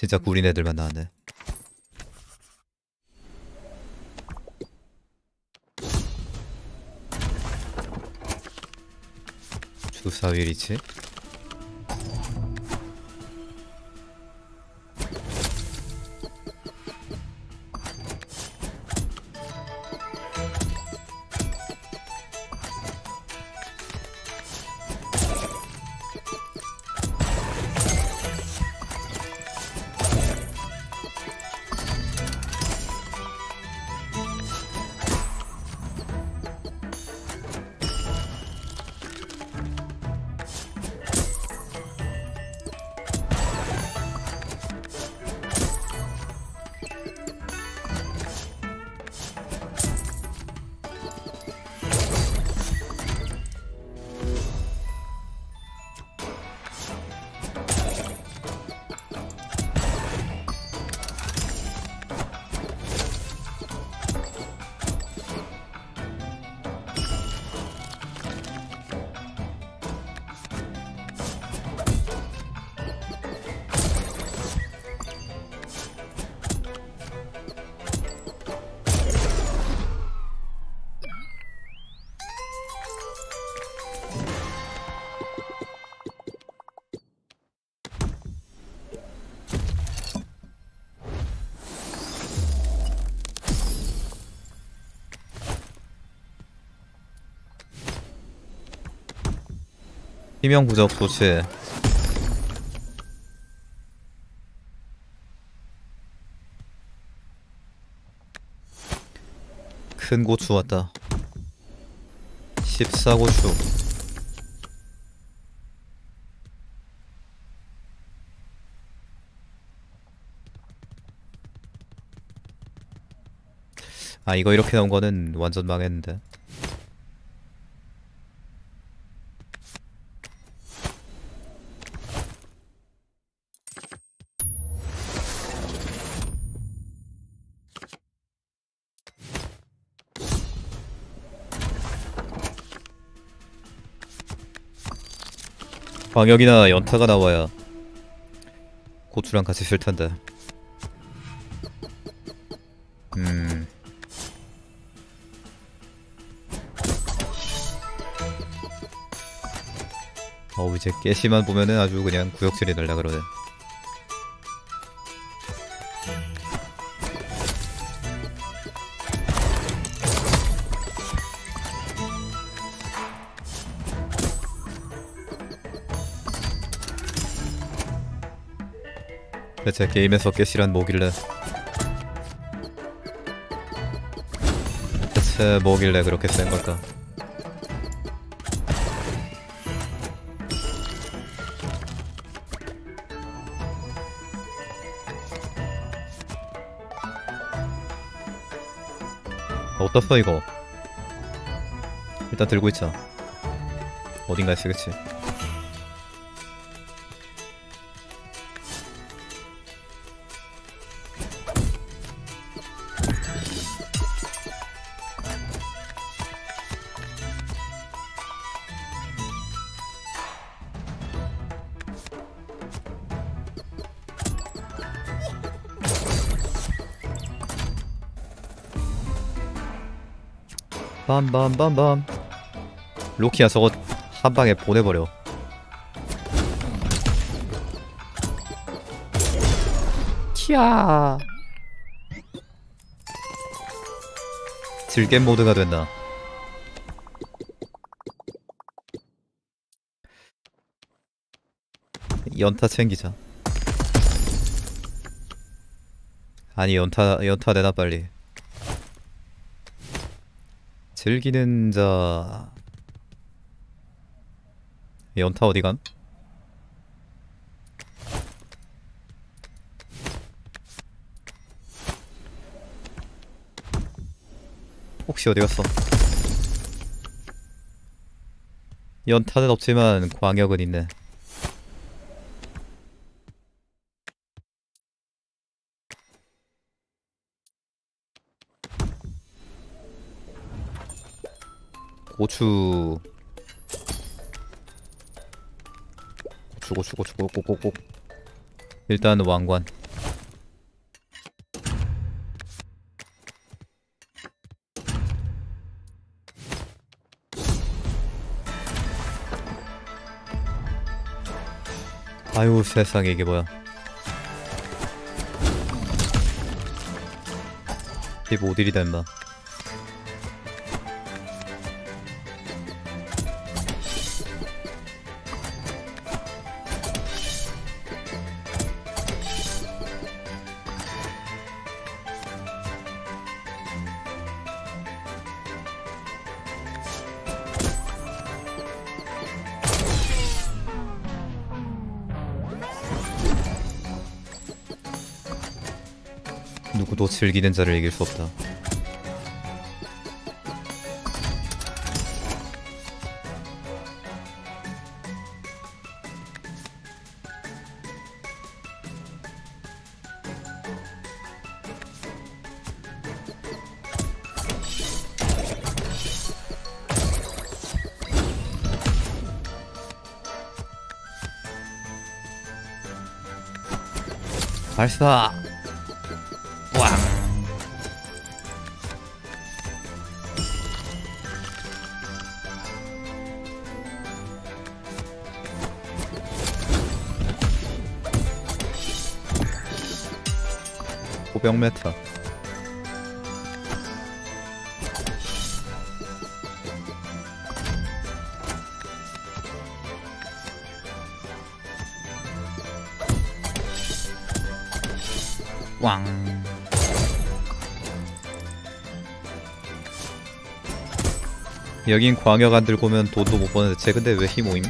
진짜 구린 애들만 나왔네. 주사위 리치? 희명 부적 도체. 큰 고추 왔다. 14고추. 아 이거 이렇게 나온 거는 완전 망했는데. 광역이나 연타가 나와야 고추랑 같이 쓸 텐데. 음. 어우 이제 깨시만 보면은 아주 그냥 구역질이 날라 그러네. 대체 게임에서 깨시란 뭐길래. 대체 뭐길래 그렇게 센 걸까? 어떻어 이거? 일단 들고 있자. 어딘가에 쓰겠지 빰빰빰빰. 로키야 저거 한 방에 보내버려. 티야 즐겜 모드가 된다 연타 챙기자. 아니 연타 연타 내놔 빨리 즐기는 자 연타 어디감? 혹시 어디 갔어? 연타는 없지만 광역은 있네. 고추. 고추 고추 고추 고추 고추 일단은 왕관. 아유 세상에 이게 뭐야. 15딜이다 뭐 임마. 누구도 즐기는 자를 이길 수 없다. 발사 400m 왕 여긴 광역 안 들고 오면 돈도 못 버는데 쟤 근데 왜 힘 오임?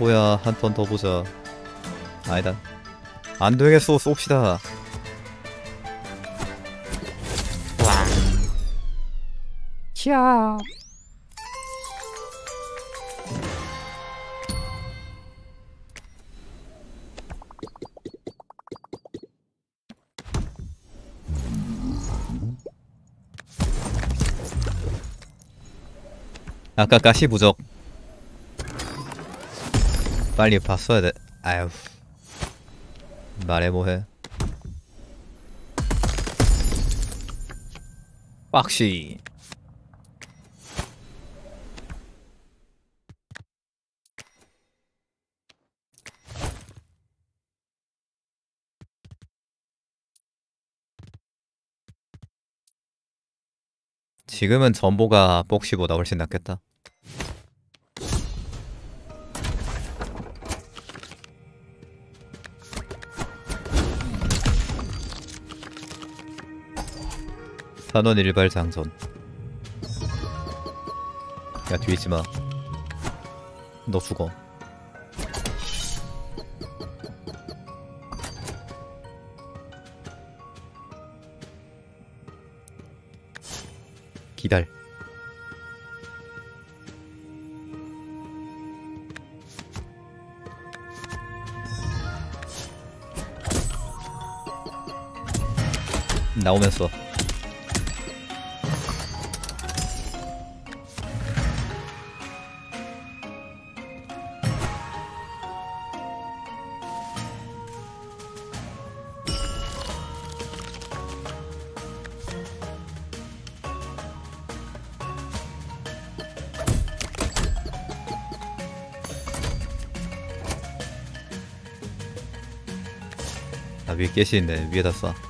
선보야? 한 턴 더 보자. 아니다. 안 되겠어. 쏩시다. 캬. 아까 가시 부적 빨리 봤어야 돼. 아유. 말해 뭐해. 빡시 지금은 전보가 복시보다 훨씬 낫겠다 산원 일발 장전. 야 뒤에 있지마. 너 죽어. 기다려. 나오면서 있네 위에다 쏴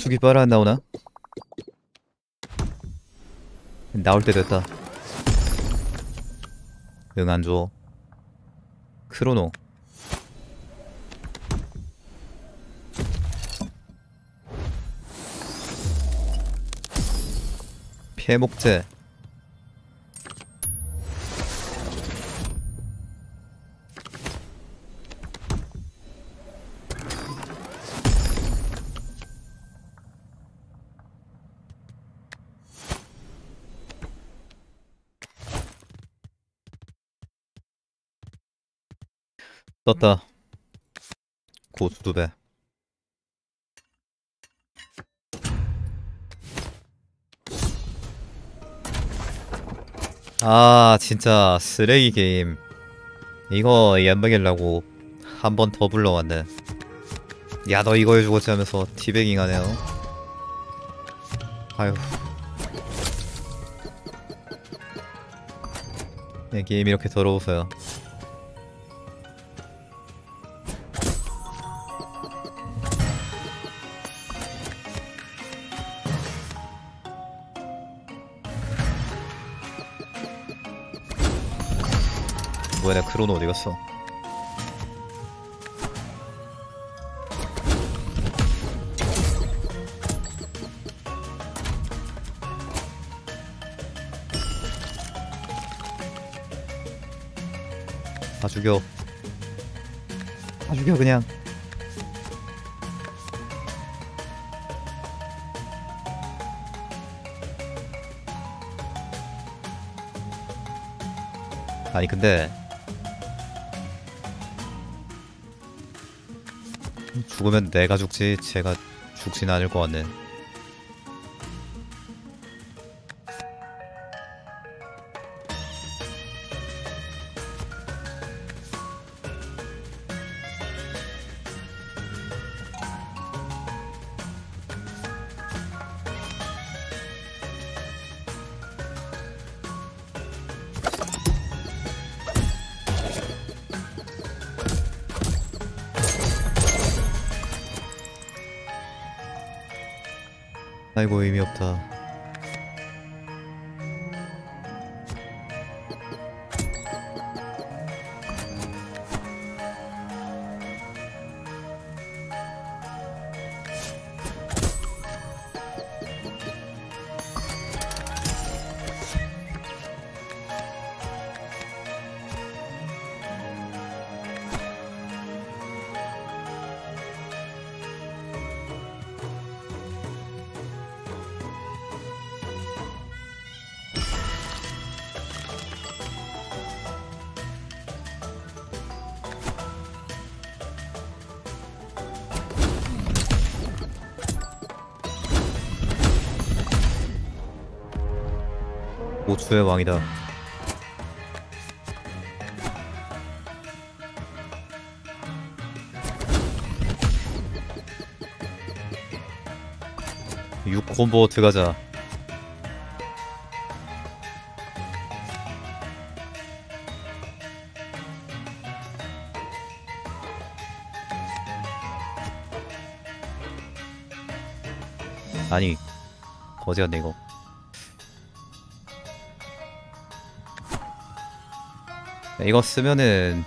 고추 깃발 안 나오나? 나올 때 됐다. 응 안줘. 크로노. 폐목재 떴다. 고수 두배. 아 진짜 쓰레기 게임. 이거 얀박이려고 한 번 더 불러왔네. 야 너 이거 해주고지 하면서 티베깅 하네요 아휴. 네, 게임 이렇게 더러워서요 뭐야 내 크로노 어디 갔어? 다 죽여. 다 죽여 그냥. 아니 근데 죽으면 내가 죽지 제가 죽진 않을 것 같네 아이고 의미 없다 고추의 왕이다. 6콤보 들어가자. 아니 갔네 이거 이거 쓰면은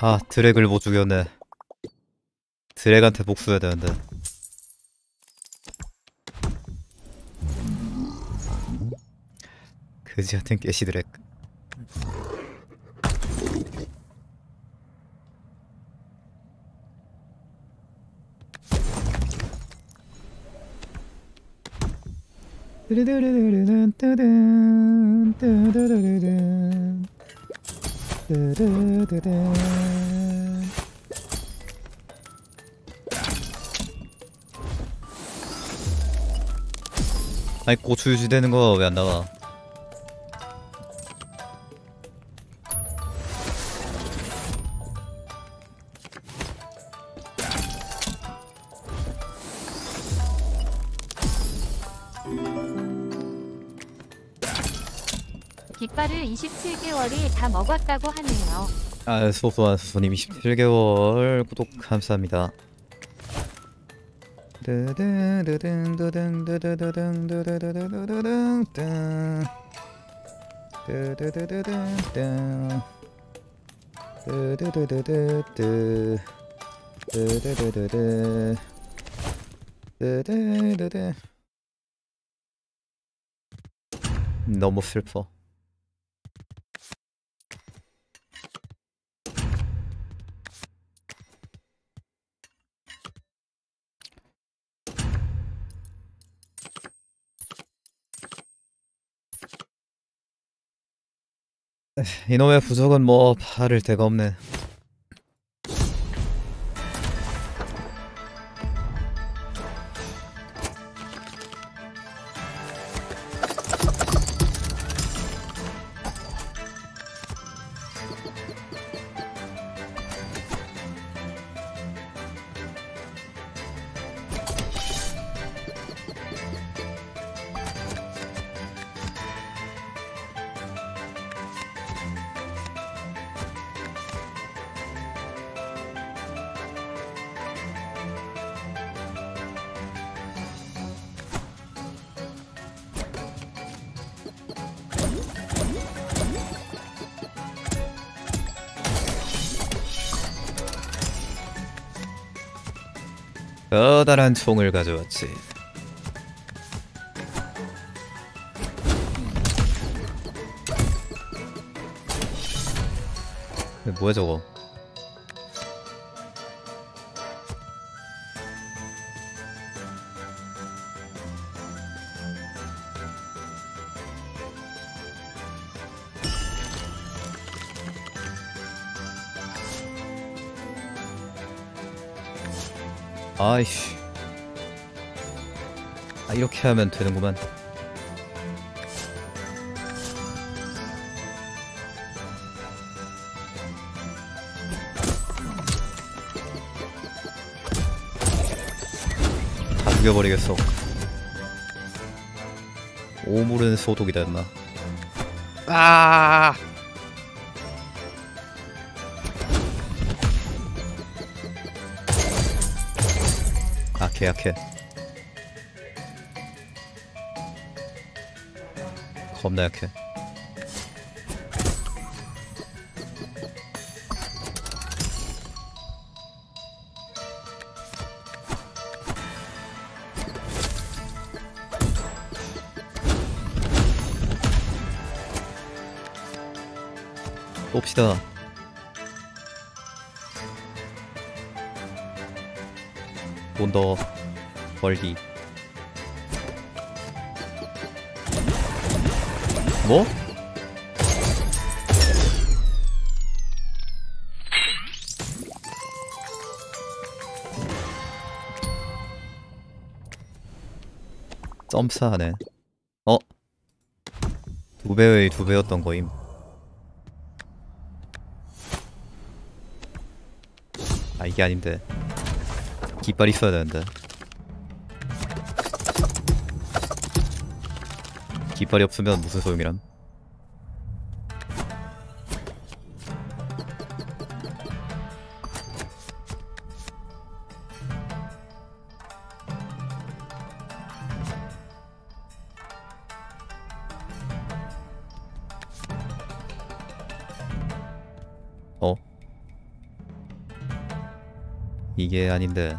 아 드랙을 못 죽였네. 드랙한테 복수해야 되는데. 그지 같은 깨시 드랙 뚜루루루루룬 뚜둔 뚜루루루룬 뚜루루룬 아니 고추 유지되는 거 왜 안 나와? 27개월이 다 먹었다고 하네요. 아 소소한 소님 27개월 구독 감사합니다. 너무 슬퍼. 이놈의 부적은 뭐 바를 데가 없네. 총을 가져왔지. 뭐야 저거? 아이씨. 아 이렇게 하면 되는구만. 다 죽여버리겠어. 오물은 소독이다 임마. 아! 약해 약해. 겁나 약해. 봅시다. 돈더 벌기. 뭐? 점사하네. 어? 배의 두 배였던 거임. 아 이게 아닌데. 깃발 있어야 되는데. 깃발이 없으면 무슨 소용이람? 어? 이게 아닌데.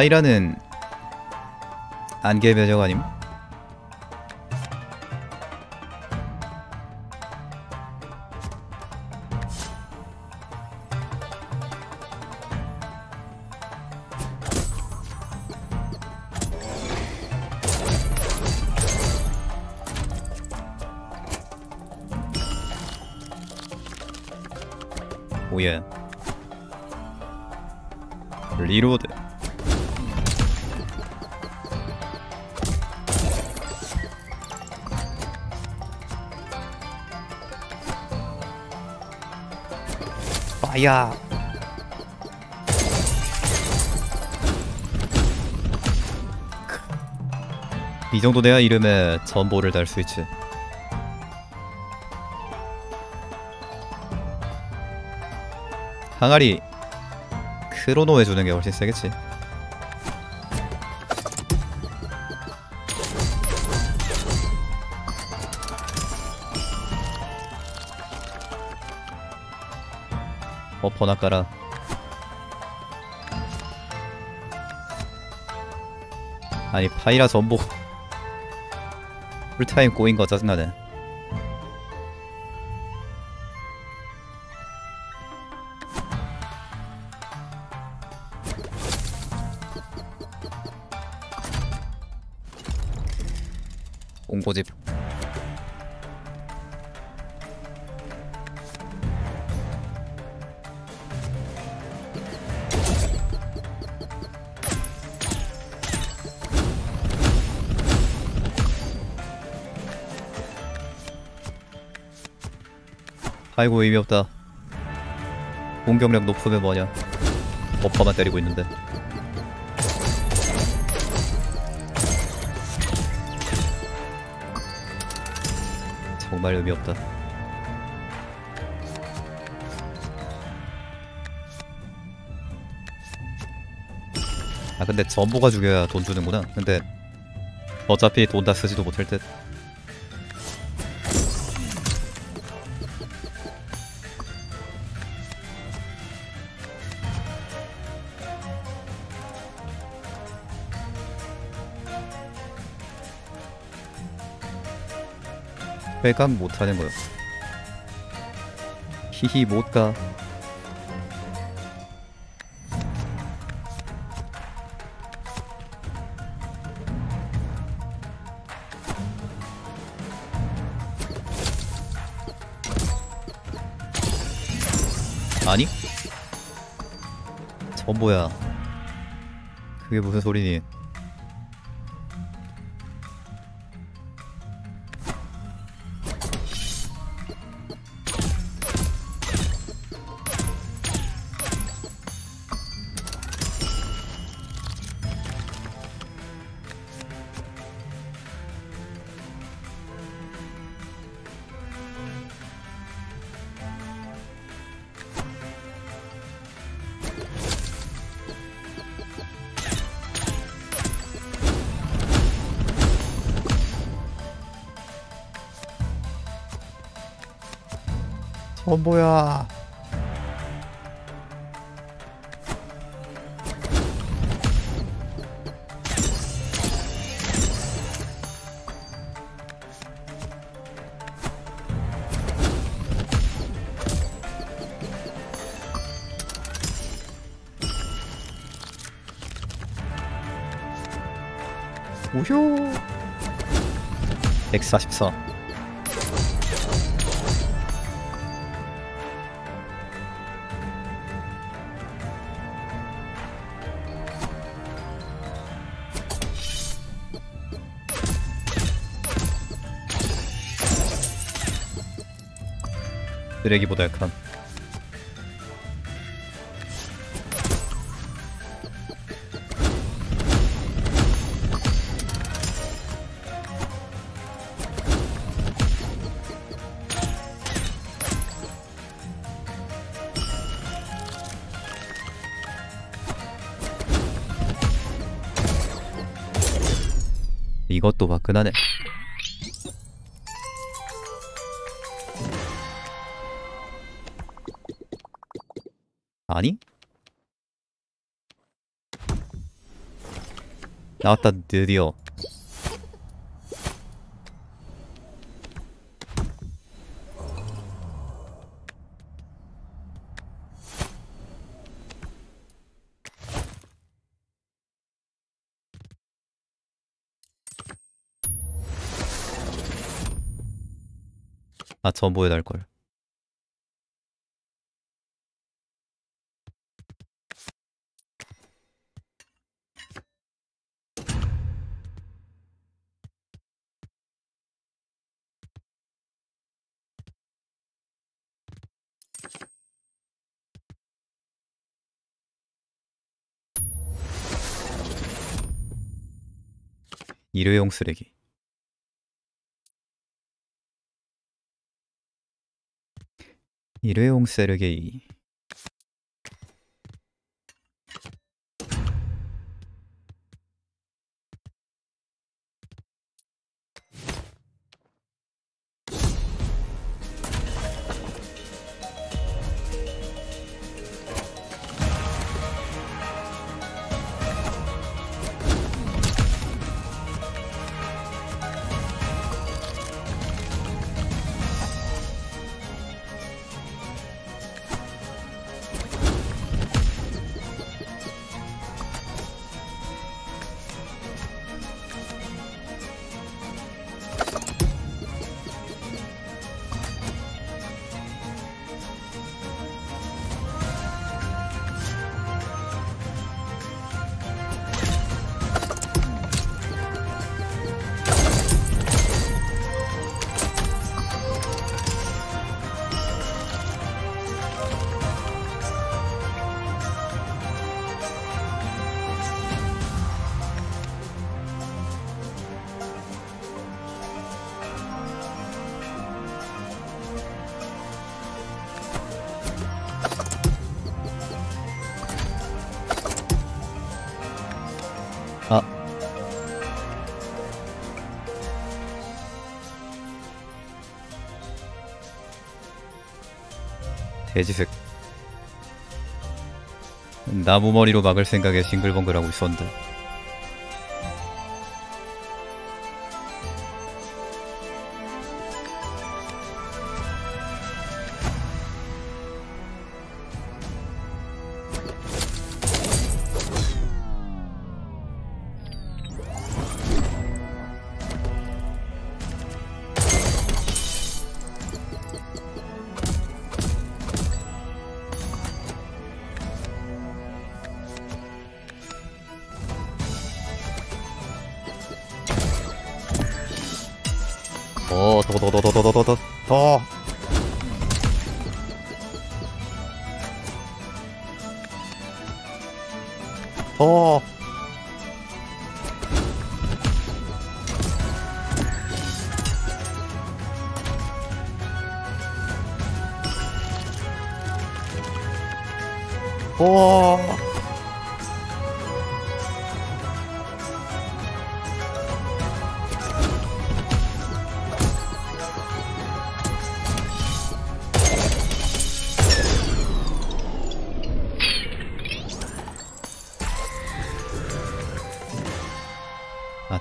바이라는 안개 면역 아님? 파야. 이 정도 돼야 이름에 전보를 달 수 있지. 항아리 크로노 해주는 게 훨씬 세겠지 어퍼 낚아라. 아니 파이라 전보 풀타임 꼬인 거 짜증나네 아이고 의미 없다. 공격력 높으면 뭐냐. 버퍼만 때리고 있는데. 정말 의미 없다. 아 근데 전부가 죽여야 돈 주는구나. 근데 어차피 돈 다 쓰지도 못할 듯 회감 못하는 거요. 히히 못가. 아니? 전보야. 그게 무슨 소리니? 144 쓰레기보다 약한 下れ。何？あった、デュディオ。 아 전보에 날걸. 일회용 쓰레기 일회용 세르게이 돼지색. 나무 머리로 막을 생각에 싱글벙글하고 있었는데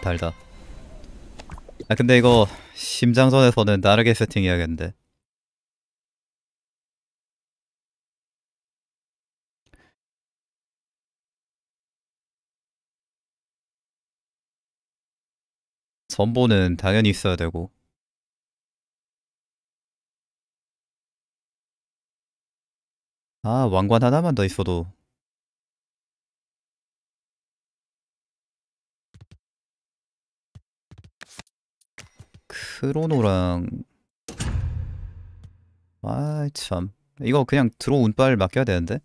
달다. 아 근데 이거 심장전에서는 다르게 세팅해야겠는데. 전보는 당연히 있어야 되고. 아 왕관 하나만 더 있어도 크로노랑 아참. 이거 그냥 들어온 운빨 맡겨야 되는데?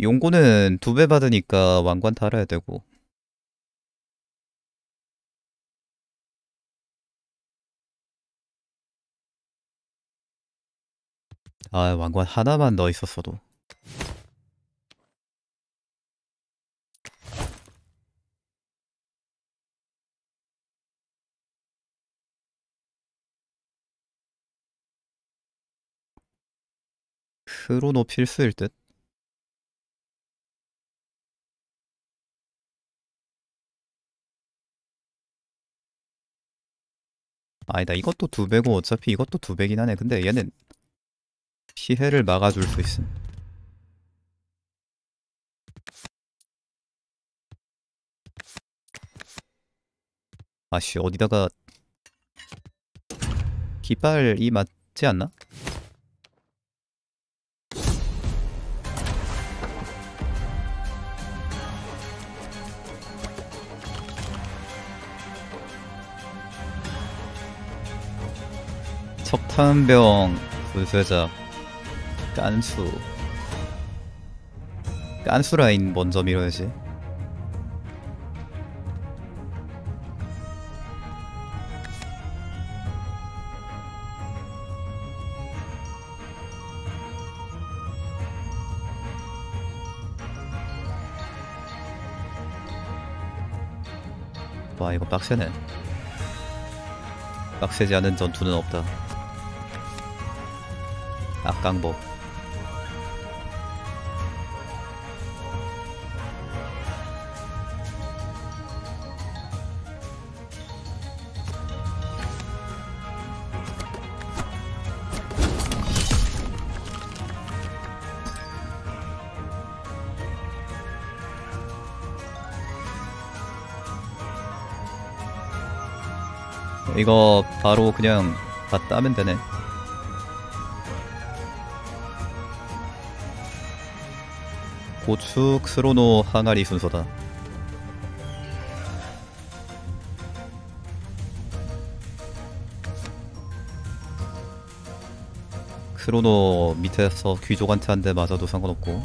용고는 두 배 받으니까 왕관 달아야 되고. 아 왕관 하나만 더 있었어도 크로노 필수일 듯? 아니다 이것도 두 배고 어차피 이것도 두 배긴 하네. 근데 얘는 피해를 막아줄 수 있음. 아씨 어디다가 깃발이 맞지 않나? 석탄병 분쇄자 깐수. 깐수 라인 먼저 밀어야지. 와 이거 빡세네. 빡세지 않은 전투는 없다 악강복 이거 바로 그냥 다 따면 되네 고축 스로노 항아리 순서다. 크로노 밑에서 귀족한테 한 대 맞아도 상관없고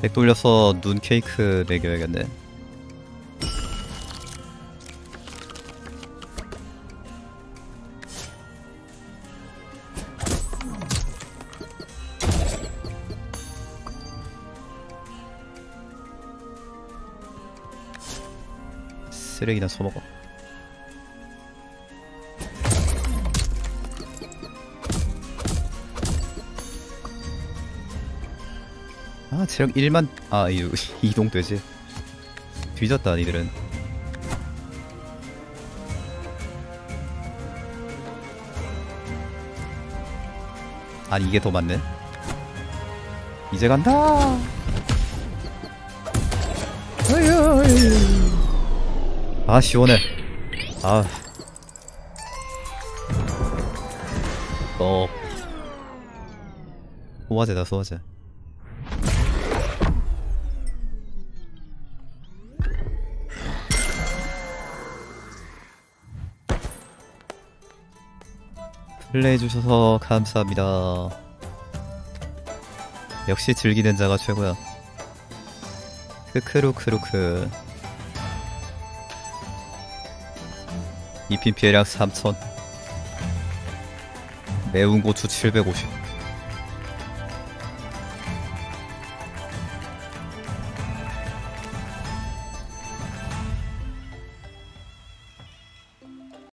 백 돌려서 눈 케이크 먹여야겠네. 쓰레기나 써먹어 아 체력 1만 아 이, 이동되지. 뒤졌다 니들은. 아니 이게 더 많네. 이제 간다! 아 시원해. 아. 어. 소화제다 소화제 플레이해주셔서 감사합니다. 역시 즐기는 자가 최고야. 크크루크루크. 입힌 피해량 3000. 매운 고추 750